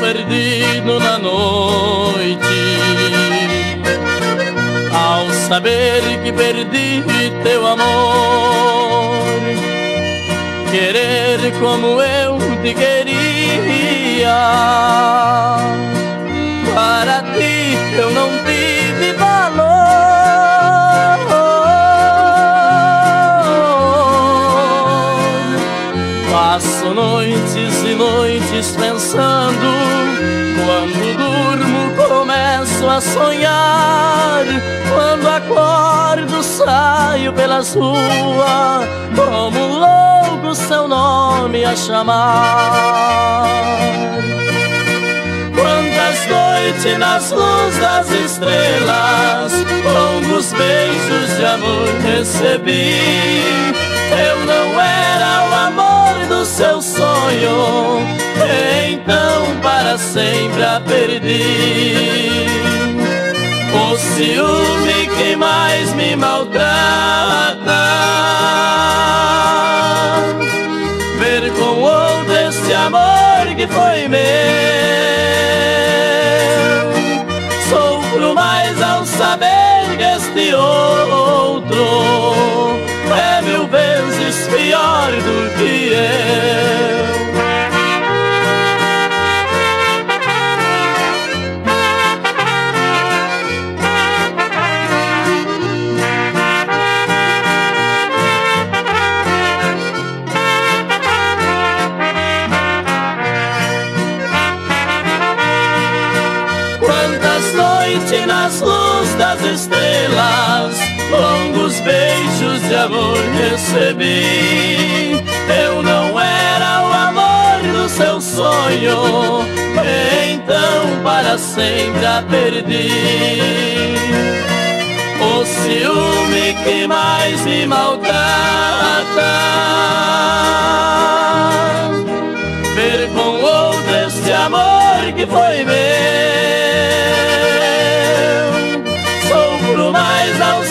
perdido na noite. Ao saber que perdi teu amor, querer como eu te queria. Passo noites e noites pensando. Quando durmo, começo a sonhar. Quando acordo, saio pelas ruas, como louco, seu nome a chamar. Quantas noites nas luzes das estrelas, longos beijos de amor recebi. Eu não era o seu sonho, então para sempre a perdi. O ciúme que mais me maltrata, ver com outro esse amor que foi meu. Sofro mais ao saber que este outro Quantas noites nas luzes das estrelas Longos beijos de amor recebi. Eu não era o amor do seu sonho Então para sempre a perdi. O ciúme que mais me maltrata. Ver com outro este amor que foi meu. mais ao